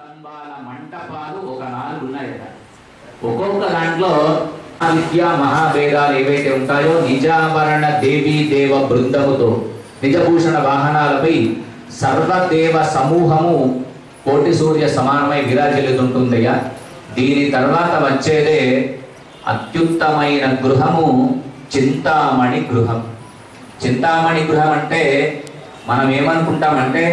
స్తంభాల మంటపాలు ఒక నాలుగు ఉన్నాయట ఒక్కొక్క దాంట్లో విద్యా మహాభేదాలు ఏవైతే ఉంటాయో నిజాభరణ దేవీ దేవ బృందముతో నిజభూషణ వాహనాలపై సర్వదేవ సమూహము కోటి సూర్య సమానమై విరాజిల్లుతుంటుందయ్యా దీని తర్వాత వచ్చేదే అత్యుత్తమైన గృహము చింతామణి గృహం. చింతామణి గృహం అంటే మనం ఏమనుకుంటామంటే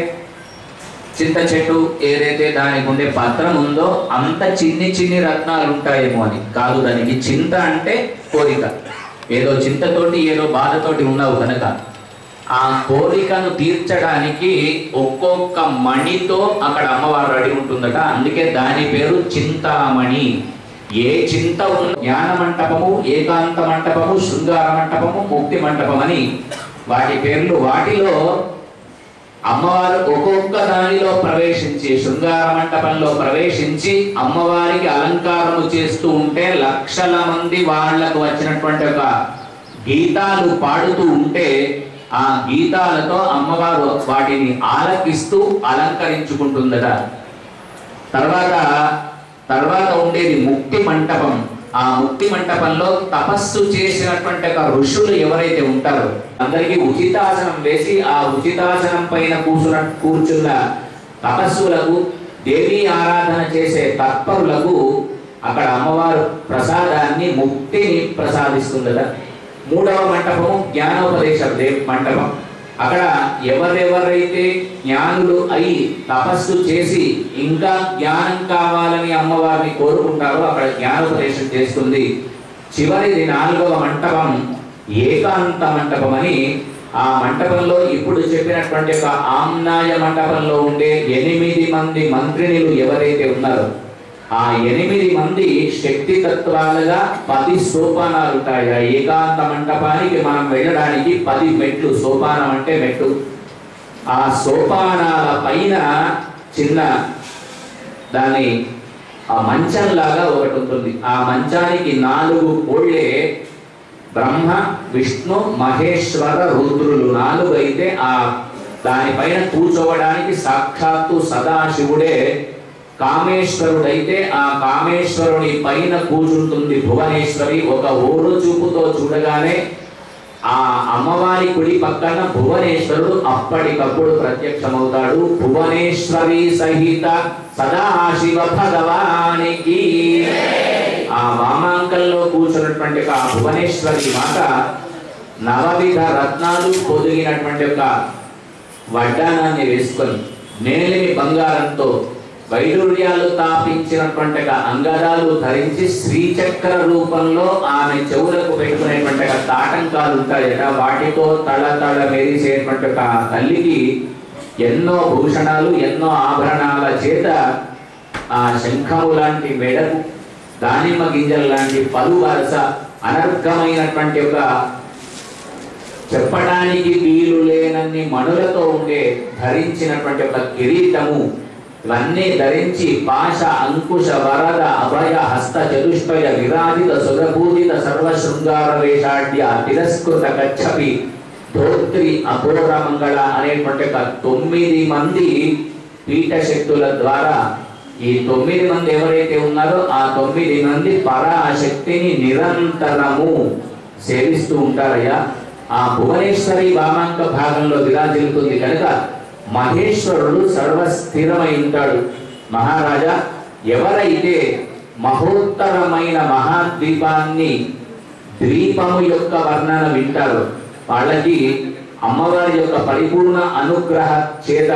చింత చెట్టు ఏదైతే దానికి ఉండే పత్రం ఉందో అంత చిన్ని చిన్ని రత్నాలు ఉంటాయేమో అని. కాదు దానికి చింత అంటే కోరిక. ఏదో చింతతోటి ఏదో బాధతోటి ఉన్నావు కనుక. ఆ కోరికను తీర్చడానికి ఒక్కొక్క మణితో అక్కడ అమ్మవారు రెడీ ఉంటుందట. అందుకే దాని పేరు చింతామణి. ఏ చింత ఉన్న జ్ఞాన మంటపము ఏకాంత మంటపము శృంగార మంటపము ముక్తి మంటపం అని వాటి పేర్లు వాటిలో అమ్మవారు ఒక్కొక్క దానిలో ప్రవేశించి శృంగార మంటపంలో ప్రవేశించి అమ్మవారికి అలంకారము చేస్తూ ఉంటే లక్షల మంది వాళ్ళకు వచ్చినటువంటి ఒక గీతాలు పాడుతూ ఉంటే ఆ గీతాలతో అమ్మవారు వాటిని ఆలకిస్తూ అలంకరించుకుంటుందట. తర్వాత తర్వాత ఉండేది ముక్తి మంటపం. ఆ ముక్తి మంటపంలో తపస్సు చేసినటువంటి ఒక ఋషులు ఎవరైతే ఉంటారో అందరికీ ఉచితాసనం వేసి ఆ ఉచితాసనం పైన కూర్చున్న కూర్చున్న తపస్సులకు దేవీ ఆరాధన చేసే తత్పరులకు అక్కడ అమ్మవారు ప్రసాదాన్ని ముక్తిని ప్రసాదిస్తుందట. మూడవ మంటపము జ్ఞానోపదేశ మంటపం. అక్కడ ఎవరెవరైతే జ్ఞానులు అయి తపస్సు చేసి ఇంకా జ్ఞానం కావాలని అమ్మవారిని కోరుకుంటారో అక్కడ జ్ఞానోపదేశం చేస్తుంది. చివరిది నాలుగవ మంటపం ఏకాంత మంటపం అని ఆ మంటపంలో ఇప్పుడు చెప్పినటువంటి ఒక ఆమ్నాయ మంటపంలో ఉండే ఎనిమిది మంది మంత్రినులు ఎవరైతే ఉన్నారో ఆ ఎనిమిది మంది శక్తి తత్వాలుగా పది సోపానాలు ఉంటాయి. ఆ ఏకాంత మంటపానికి మనం వెళ్ళడానికి పది మెట్లు. సోపానం అంటే మెట్టు. ఆ సోపానాల పైన చిన్న దాని ఆ మంచంలాగా ఒకటి ఉంటుంది. ఆ మంచానికి నాలుగు కోళ్ళే బ్రహ్మ విష్ణు మహేశ్వర రుద్రులు. నాలుగు అయితే ఆ దానిపైన కూర్చోవడానికి సాక్షాత్తు సదాశివుడే కామేశ్వరుడైతే ఆ కామేశ్వరుని పైన కూర్చుంటుంది భువనేశ్వరి. ఒక ఊరు చూపుతో చూడగానే ఆ అమ్మవారి కుడి పక్కన భువనేశ్వరుడు అప్పటికప్పుడు ప్రత్యక్షమవుతాడు. భువనేశ్వరి సహిత సదాశివ భగవానికి ఆ వామాంకంలో కూర్చున్నటువంటి ఆ భువనేశ్వరి మాత నవవిధ రత్నాలు పొదిగినటువంటి ఒక వడ్డానాన్ని వేసుకొని మేలిమి బంగారంతో వైడూర్యాలు తాపించినటువంటి అంగదాలు ధరించి శ్రీచక్ర రూపంలో ఆమె చెవులకు పెట్టుకునేటువంటి తాటంకాలు ఉంటాయట వాటితో తళ తళ మెరిసేటువంటి ఒక తల్లికి ఎన్నో భూషణాలు ఎన్నో ఆభరణాల చేత ఆ శంఖము లాంటి మెడకు దానిమ్మ గింజల లాంటి పలు వరస అనర్ఘమైనటువంటి ఒక చెప్పడానికి వీలు లేనన్ని మనులతో ఉండే ధరించినటువంటి ఒక కిరీటము ఇవన్నీ ధరించి పాశ అంకుశ వరద అభయ హస్త చతుష్పయ విరాజిత సురభూజిత సర్వ శృంగార వేషాఢ్య తిరస్కృత కచ్చపి ధోత్రి అఘోర మంగళ అనేటువంటి ఒక తొమ్మిది మంది పీఠ శక్తుల ద్వారా ఈ తొమ్మిది మంది ఎవరైతే ఉన్నారో ఆ తొమ్మిది మంది పరాశక్తిని నిరంతరము సేవిస్తూ ఉంటారయ్యా. ఆ భువనేశ్వరి వామాంక భాగంలో విరాజిల్లుతుంది కనుక మహేశ్వరుడు సర్వస్థిరమై ఉంటాడు మహారాజా ఎవరైతే మహోత్తరమైన మహాద్వీపాన్ని ద్వీపము యొక్క వర్ణన వింటారు వాళ్ళకి అమ్మవారి యొక్క పరిపూర్ణ అనుగ్రహ చేత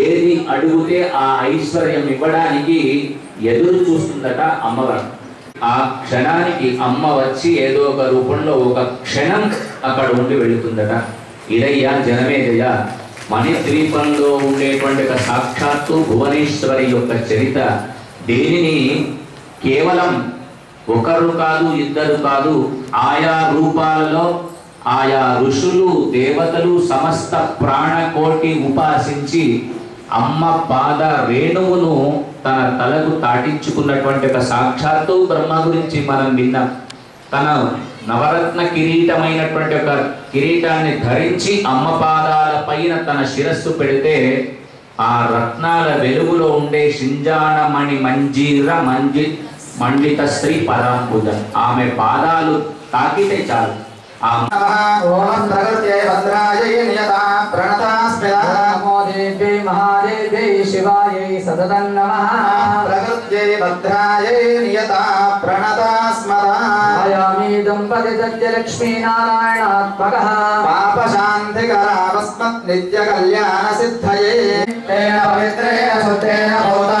ఏది అడిగితే ఆ ఐశ్వర్యం ఇవ్వడానికి ఎదురు చూస్తుందట అమ్మవారు. ఆ క్షణానికి అమ్మ వచ్చి ఏదో ఒక రూపంలో ఒక క్షణం అక్కడ ఉండి వెళుతుందట. ఇదయ్యా జనమేజయ మణిద్వీపంలో ఉండేటువంటి ఒక సాక్షాత్తు భువనేశ్వరి యొక్క చరిత్ర దేనిని కేవలం ఒకరు కాదు ఇద్దరు కాదు ఆయా రూపాలలో ఆయా ఋషులు దేవతలు సమస్త ప్రాణకోటి ఉపాసించి అమ్మ పాద రేణువును తన తలకు తాటించుకున్నటువంటి ఒక సాక్షాత్తు బ్రహ్మ గురించి మనం విన్నాం. తన నవరత్న కిరీటమైనటువంటి ఒక కిరీటాన్ని ధరించి అమ్మ పాదాల పైన తన శిరస్సు పెడితే ఆ రత్నాల వెలుగులో ఉండే షింజాణమణి మంజీర మంజి మండిత శ్రీ పరాంబుజ ఆమె పాదాలు తాకితే చాలు. ఆ ఓం ప్రకృత్యై భద్రాయై నియతా. ప్రణతాస్మితా నమో దేవ్యై మహాదేవ్యై శివాయై సతతం నమః. देवी भद्रायै नियता प्रणता स्मरा। आयामी दम्पति दत्यलक्ष्मी नारायणात्मकः पापशान्तिकरावस्मत् नित्यकल्याणसिद्धये। तेन पवित्रेण सुतेन होता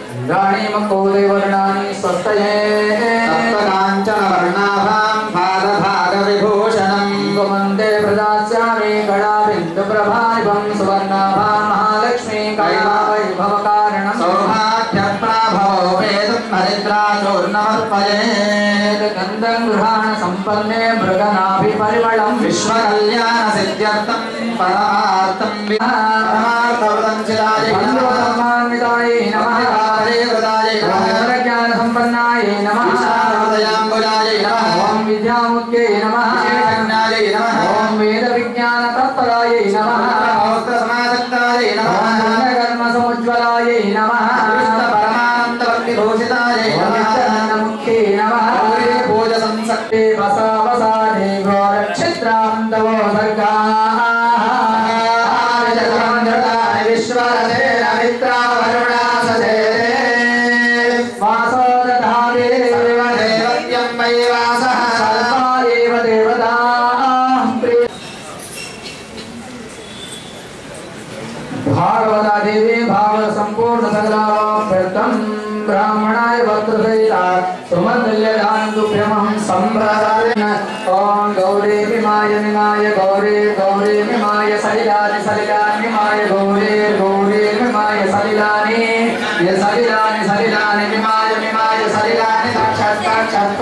राणीमकूले वर्णानि स्वस्तये। सप्तकाञ्चनवर्णाभां भागभागविभूषणं त्वमन्ते प्रदास्यामि गणाबिन्दुप्रभानिभं सुवर्णाभां महालक्ष्मी कैलावैभवकारणं। सौभाग्यप्राभवोपेदं हरिद्राचोर्णमर्पये गन्धं गृहाणसम्पन्ने मृगनाभिपरिमलं विश्वकल्याणसिद्ध्यर्थं परमार्थं विहारमार्थवदं चिराय ていう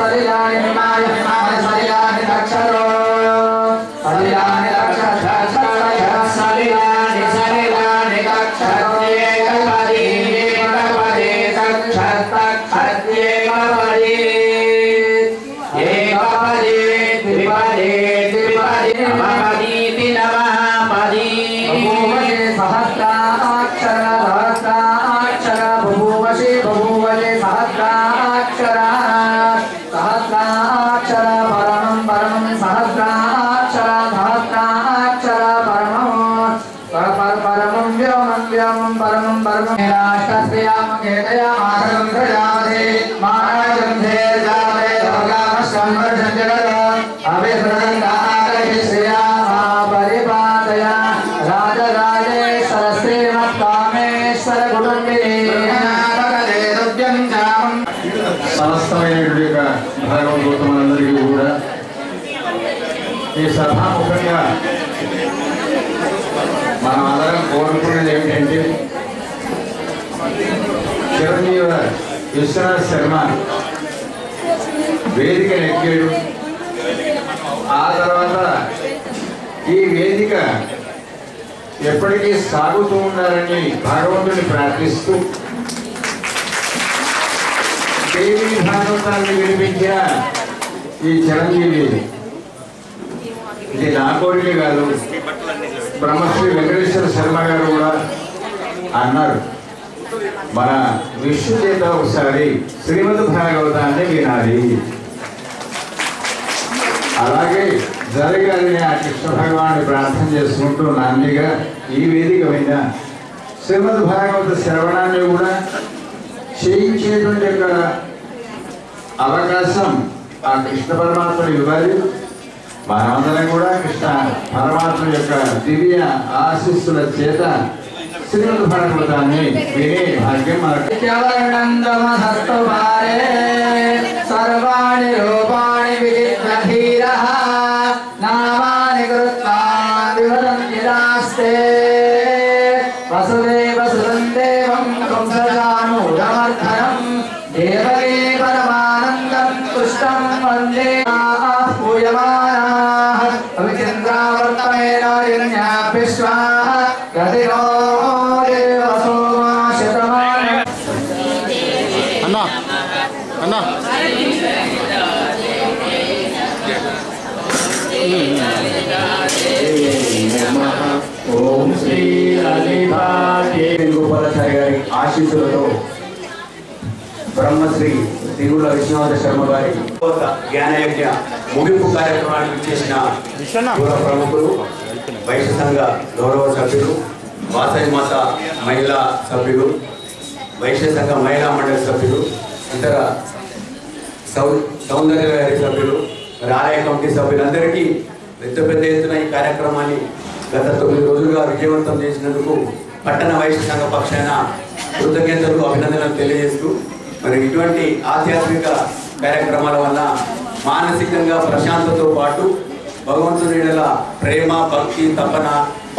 谢谢大。शास्त्रयाम केतया मातरं प्रजामहे मा విశ్వనాథ్ శర్మ వేదిక ఎక్కాడు ఆ తర్వాత ఈ వేదిక ఎప్పటికీ సాగుతూ ఉండాలని భగవంతుని ప్రార్థిస్తూ దేవి భాగవతాన్ని వినిపించిన ఈ చిరంజీవి. ఇది నా కోరిక కాదు. బ్రహ్మశ్రీ వెంకటేశ్వర శర్మ గారు కూడా అన్నారు. మన విష్ణు చేత ఒకసారి శ్రీమద్ భాగవతాన్ని వినాలి. అలాగే జరగాలని ఆ కృష్ణ భగవాన్ని ప్రార్థన చేసుకుంటూ నాన్నగా ఈ వేదిక మీద శ్రీమద్ భాగవత శ్రవణాన్ని కూడా చేయించేటువంటి యొక్క అవకాశం ఆ కృష్ణ పరమాత్మ ఇవ్వాలి. మనమందరం కూడా కృష్ణ పరమాత్మ యొక్క దివ్య ఆశీస్సుల చేత శ్రీమద్ భాగవతాన్ని వినే భాగ్యం మనకు నిత్యవర్ణందమహస్తవారే బ్రహ్మశ్రీ తిరుమల విశ్వనాథ శర్మ గారి జ్ఞానయజ్ఞ ముగింపు కార్యక్రమానికి చేసిన పూర్వ ప్రముఖులు వైశ్య సంఘ గౌరవ సభ్యులు వాసవి మాత మహిళా సభ్యులు వైశ్య సంఘ మహిళా మండలి సభ్యులు ఇతర సౌ సౌందర్య గారి సభ్యులు మరి ఆలయ కమిటీ సభ్యులందరికీ పెద్ద పెద్ద ఎత్తున ఈ కార్యక్రమాన్ని గత తొమ్మిది రోజులుగా విజయవంతం చేసినందుకు పట్టణ వైశ్య సంఘ పక్షాన కృతజ్ఞతలు అభినందనలు తెలియజేస్తూ మరి ఇటువంటి ఆధ్యాత్మిక కార్యక్రమాల వల్ల మానసికంగా ప్రశాంతతో పాటు భగవంతుని ప్రేమ భక్తి తపన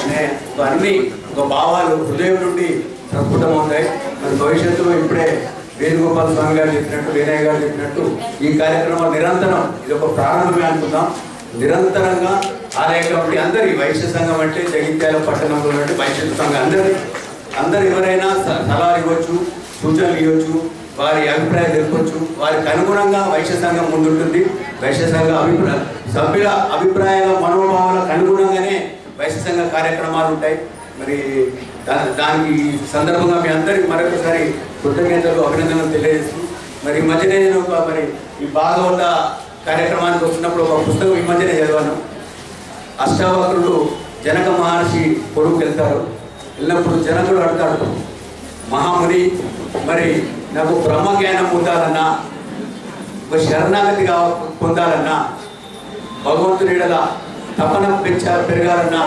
అనే అన్ని ఒక భావాలు హృదయం నుండి ప్రస్ఫుటమవుతాయి. మరి భవిష్యత్తులో ఇప్పుడే వేణుగోపాల్ స్వామి గారు చెప్పినట్టు వీరయ్య గారు చెప్పినట్టు ఈ కార్యక్రమం నిరంతరం ఇది ఒక ప్రారంభమే అనుకుందాం. నిరంతరంగా ఆలయ కమిటీ అందరి వైశ్య సంఘం అంటే జగిత్యాల పట్టణంలో ఉన్నటువంటి వైశ్య సంఘం అందరి అందరు ఎవరైనా స- సలహాలు ఇవ్వచ్చు సూచనలు ఇవ్వచ్చు వారి అభిప్రాయం తెలుపొచ్చు వారికి అనుగుణంగా వైశ్య సంఘం ముందుంటుంది. వైశ్య సంఘ అభిప్రాయ సభ్యుల అభిప్రాయాల మనోభావాలకు అనుగుణంగానే వైశ్య సంఘ కార్యక్రమాలు ఉంటాయి. మరి దా- దానికి సందర్భంగా మీ అందరికి మరొకసారి కృతజ్ఞతలు అభినందనలు తెలియజేస్తూ మరి ఈ మధ్యనే నేను ఒక మరి ఈ భాగవత కార్యక్రమానికి వచ్చినప్పుడు ఒక పుస్తకం ఈ మధ్యనే చదివాను. అష్టావక్రులు జనక మహర్షి కొడుకు వెళ్తారు వెళ్ళినప్పుడు జనకుడు అడతాడు మహాముని మరి నాకు బ్రహ్మ జ్ఞానం పొందాలన్నా ఒక శరణాగతి కావ- పొందాలన్నా భగవంతుని తపన పెంచ పెరగాలన్నా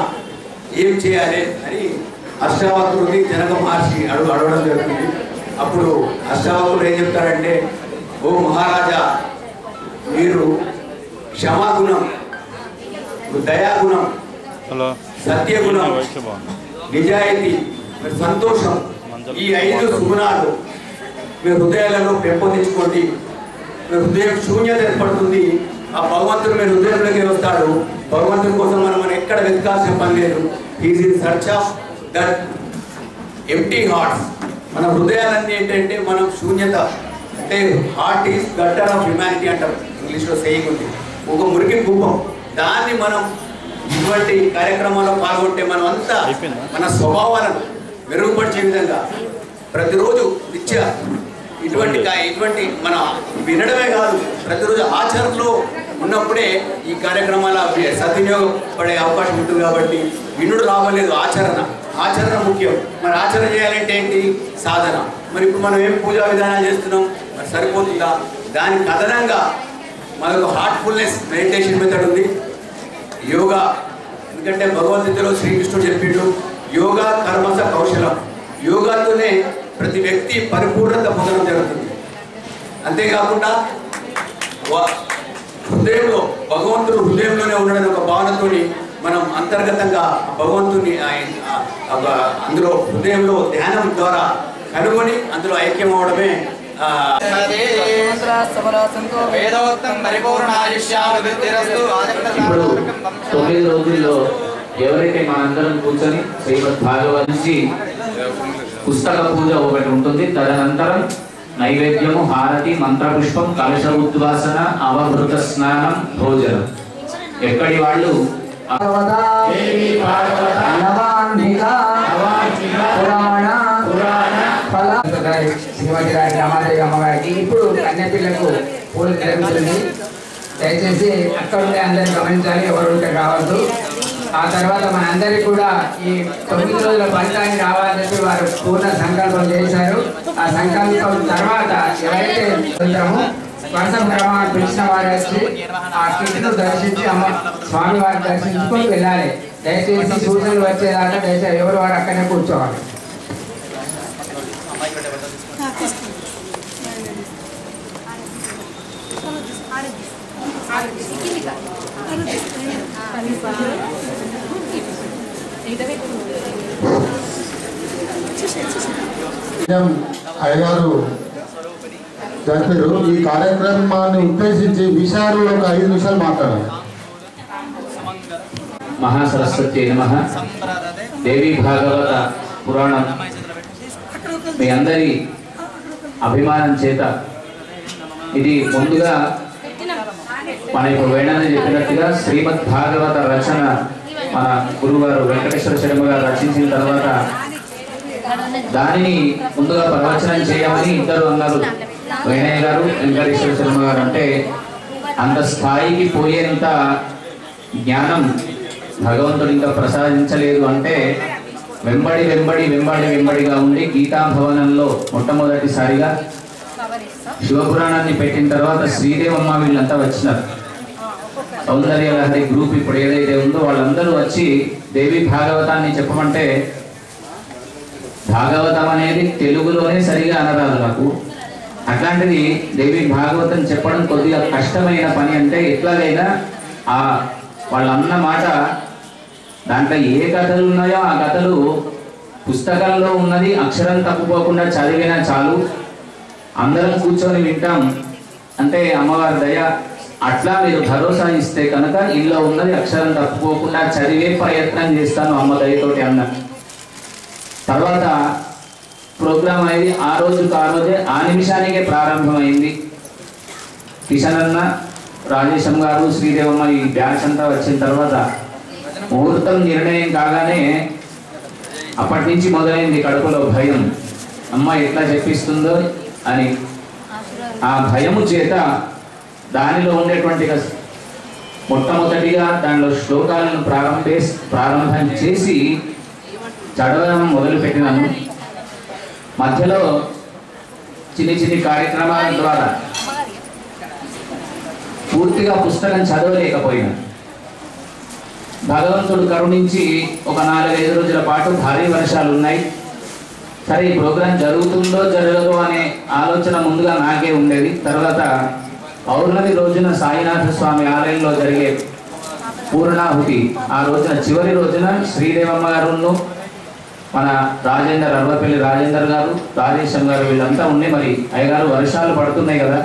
ఏం చేయాలి అని అష్టావక్రుడిని జనక మహర్షి అడుగు అడగడం జరుగుతుంది. అప్పుడు అష్టావక్రుడు ఏం చెప్తారంటే ఓ మహారాజా మీరు క్షమాగుణం దయాగుణం సత్యగుణం నిజాయితీ సంతోషం ఈ ఐదు సుగుణాలు మీ హృదయాలలో పెంపొందించుకోండి. మీ హృదయం శూన్యత ఏర్పడుతుంది. ఆ భగవంతుడు మీ హృదయంలోకి వస్తాడు. భగవంతుడి కోసం మనం మనం ఎక్కడ వెతకాల్సిన పని లేదు. Is in search of that empty hearts మన హృదయాలన్నీ ఏంటంటే మనం శూన్యత అంటే heart is gutter of humanity అంటారు. ఇంగ్లీష్లో సేయింగ్ ఉంది. ఒక మురికి కూపం. దాన్ని మనం ఇటువంటి కార్యక్రమాల్లో పాల్గొంటే మనం అంతా? మన స్వభావాలను మెరుగుపరిచే విధంగా ప్రతిరోజు నిత్య ఇటువంటి కా- ఇటువంటి మన వినడమే కాదు ప్రతిరోజు ఆచరణలో ఉన్నప్పుడే ఈ కార్యక్రమాల సద్వినియోగం పడే అవకాశం ఉంటుంది కాబట్టి వినుడు రావలేదు ఆచరణ. ఆచరణ ముఖ్యం. మరి ఆచరణ చేయాలంటే ఏంటి? సాధన. మరి ఇప్పుడు మనం ఏం పూజా విధానాలు చేస్తున్నాం? మరి సరిపోతుందా? దానికి అదనంగా మనకు హార్ట్ఫుల్నెస్ మెడిటేషన్ మెథడ్ ఉంది. యోగా. ఎందుకంటే భగవద్గీతలో శ్రీకృష్ణుడు చెప్పిండు యోగా కర్మస కౌశలం. యోగాతోనే ప్రతి వ్యక్తి పరిపూర్ణత పొందడం జరుగుతుంది. అంతేకాకుండా హృదయంలో భగవంతుడు హృదయంలోనే ఉండడం ఒక భావనతోని మనం అంతర్గతంగా భగవంతుని అందులో హృదయంలో ధ్యానం ద్వారా కనుగొని అందులో ఐక్యం అవడమే ఇప్పుడు తొమ్మిది రోజుల్లో ఎవరైతే మనందరం కూర్చొని శ్రీమద్ భాగవత్ నుంచి పుస్తక పూజ ఒకటి ఉంటుంది. తదనంతరం నైవేద్యము హారతి మంత్రపుష్పం కలశ ఉద్వాసన అవభృత స్నానం భోజనం. ఎక్కడి వాళ్ళు? భగవతా నవాన్నిక పురాణ ఫల శ్రీమతి గారి రామాదేవి అమ్మగారికి ఇప్పుడు కన్యాపిల్లకు పూలు దయచేసి అక్కడ ఉండే అందరు గమనించాలి. ఎవరు ఉంటే రావద్దు. ఆ తర్వాత మన అందరికి కూడా ఈ తొమ్మిది రోజుల ఫలితాన్ని రావాలని వారు పూర్ణ సంకల్పం చేశారు ఆ సంకల్పం తర్వాత ఎవరైతే ఉంటామో వర్షం క్రమాన్ని పిలిచిన వారు వచ్చి ఆ కిట్ను దర్శించి అమ్మ స్వామి వారిని దర్శించుకొని వెళ్ళాలి దయచేసి సూచనలు వచ్చేదాకా దయచేసి ఎవరు వారు అక్కడనే కూర్చోవాలి Gracias. అయ్యగారు జరిపారు ఈ కార్యక్రమాన్ని ఉద్దేశించి విషయాలు ఒక ఐదు నిమిషాలు మాట్లాడారు మహాసరస్వతి నమ. దేవి భాగవత పురాణం మీ అందరి అభిమానం చేత ఇది ముందుగా మన ఇప్పుడు వేణాన్ని చెప్పినట్టుగా శ్రీమద్ భాగవత రచన మన గురుగారు వెంకటేశ్వర శర్మ గారు రచించిన తర్వాత దానిని ముందుగా ప్రవచనం చేయమని ఇద్దరు అన్నారు. వేణయ్య గారు వెంకటేశ్వర శర్మ గారు అంటే అంత స్థాయికి పోయేంత జ్ఞానం భగవంతుడు ఇంకా ప్రసాదించలేదు అంటే వెంబడి వెంబడి వెంబడి వెంబడిగా ఉండి గీతా భవనంలో మొట్టమొదటిసారిగా శివపురాణాన్ని పెట్టిన తర్వాత శ్రీదేవమ్మ వీళ్ళంతా వచ్చినారు. సౌందర్య లహరి గ్రూప్ ఇప్పుడు ఏదైతే ఉందో వాళ్ళందరూ వచ్చి దేవి భాగవతాన్ని చెప్పమంటే భాగవతం అనేది తెలుగులోనే సరిగా అనరాదు నాకు. అట్లాంటిది దేవి భాగవతం చెప్పడం కొద్దిగా కష్టమైన పని అంటే ఎట్లాగైనా ఆ వాళ్ళన్న మాట దాంట్లో ఏ కథలు ఉన్నాయో ఆ కథలు పుస్తకాల్లో ఉన్నది అక్షరం తప్పుకోకుండా చదివినా చాలు. అందరం కూర్చొని వింటాం. అంటే అమ్మవారి దయ అట్లా మీరు భరోసా ఇస్తే కనుక ఇంట్లో ఉన్నది అక్షరం తప్పుకోకుండా చదివే ప్రయత్నం చేస్తాను అమ్మ దయతోటి అన్న. తర్వాత ప్రోగ్రామ్ అనేది ఆ రోజుకు ఆ రోజే ఆ నిమిషానికే ప్రారంభమైంది. కిషన్ అన్న రాజేశం గారు శ్రీదేవమ్మ ఈ బ్యాచ్ అంతా వచ్చిన తర్వాత ముహూర్తం నిర్ణయం కాగానే అప్పటి నుంచి మొదలైంది కడుపులో భయం. అమ్మ ఎట్లా చెప్పిస్తుందో అని. ఆ భయము చేత దానిలో ఉండేటువంటి మొట్టమొదటిగా దానిలో శ్లోకాలను ప్రారంభే ప్రారంభం చేసి చదవడం మొదలుపెట్టినాను. మధ్యలో చిన్ని చిన్ని కార్యక్రమాల ద్వారా పూర్తిగా పుస్తకం చదవలేకపోయినా. భగవంతుడు కరుణించి ఒక నాలుగైదు రోజుల పాటు భారీ వర్షాలు ఉన్నాయి. సరే ఈ ప్రోగ్రాం జరుగుతుందో జరగదో అనే ఆలోచన ముందుగా నాకే ఉండేది. తర్వాత పౌర్ణమి రోజున సాయినాథ స్వామి ఆలయంలో జరిగే పూర్ణాహుతి ఆ రోజున చివరి రోజున శ్రీదేవమ్మ గారును మన రాజేందర్ అర్వపల్లి రాజేందర్ గారు రాజేశం గారు వీళ్ళంతా ఉండి మరి అయ్యగారు వర్షాలు పడుతున్నాయి కదా.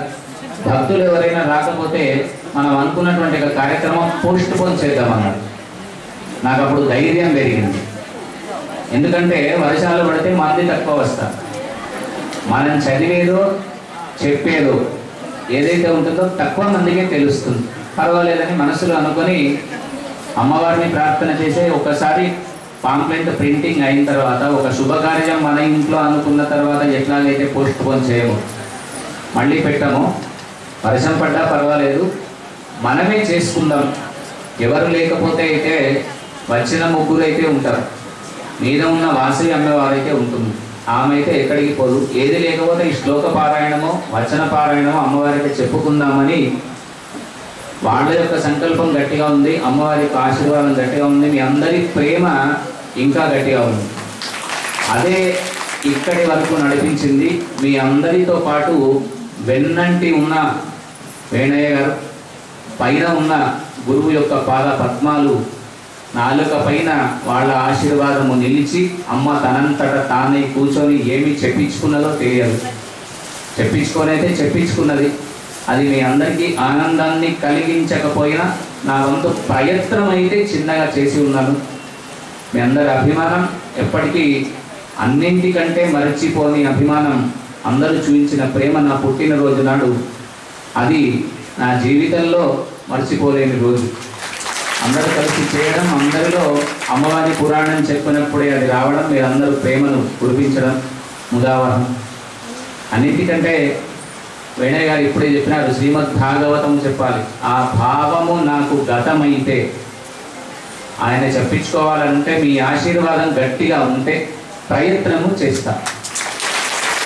భక్తులు ఎవరైనా రాకపోతే మనం అనుకున్నటువంటి ఒక కార్యక్రమం పోస్ట్ పోన్ చేద్దామన్నారు. నాకు అప్పుడు ధైర్యం పెరిగింది. ఎందుకంటే వర్షాలు పడితే మంది తక్కువ వస్తారు. మనం చదివేదో చెప్పేదో ఏదైతే ఉంటుందో తక్కువ మందికే తెలుస్తుంది. పర్వాలేదని మనసులో అనుకొని అమ్మవారిని ప్రార్థన చేసే ఒకసారి పాంప్లెంట్ ప్రింటింగ్ అయిన తర్వాత ఒక శుభకార్యం మన ఇంట్లో అనుకున్న తర్వాత ఎట్లాగైతే పోస్ట్ పోన్ చేయము మళ్ళీ పెట్టాము వర్షం పడ్డా పర్వాలేదు. మనమే చేసుకుందాం. ఎవరు లేకపోతే అయితే వచ్చిన ముగ్గురు అయితే ఉంటారు. మీద ఉన్న వాసవి అమ్మవారైతే ఉంటుంది. ఆమె అయితే ఎక్కడికి పోదు. ఏది లేకపోతే ఈ శ్లోక పారాయణమో వచన పారాయణమో అమ్మవారికి చెప్పుకుందామని వాళ్ళ యొక్క సంకల్పం గట్టిగా ఉంది అమ్మవారి యొక్క ఆశీర్వాదం గట్టిగా ఉంది మీ అందరి ప్రేమ ఇంకా గట్టిగా ఉంది. అదే ఇక్కడి వరకు నడిపించింది. మీ అందరితో పాటు వెన్నంటి ఉన్న వేణయ్య గారు పైన ఉన్న గురువు యొక్క పాద పద్మాలు నాలుక పైన వాళ్ళ ఆశీర్వాదము నిలిచి అమ్మ తనంతట తానే కూర్చొని ఏమి చెప్పించుకున్నదో తెలియదు. చెప్పించుకోనైతే చెప్పించుకున్నది. అది మీ అందరికీ ఆనందాన్ని కలిగించకపోయినా నా వంతు ప్రయత్నం అయితే చిన్నగా చేసి ఉన్నాను. మీ అందరి అభిమానం ఎప్పటికీ అన్నింటికంటే మరచిపోని అభిమానం అందరూ చూపించిన ప్రేమ నా పుట్టినరోజు నాడు. అది నా జీవితంలో మర్చిపోలేని రోజు. అందరూ కలిసి చేయడం అందరిలో అమ్మవారి పురాణం చెప్పినప్పుడే అది రావడం మీరందరూ ప్రేమను కురిపించడం ముదావహం. అన్నిటికంటే వేణయ్య గారు ఇప్పుడే చెప్పినారు శ్రీమద్ భాగవతం చెప్పాలి. ఆ భావము నాకు గతమైతే ఆయన చెప్పించుకోవాలంటే మీ ఆశీర్వాదం గట్టిగా ఉంటే ప్రయత్నము చేస్తా.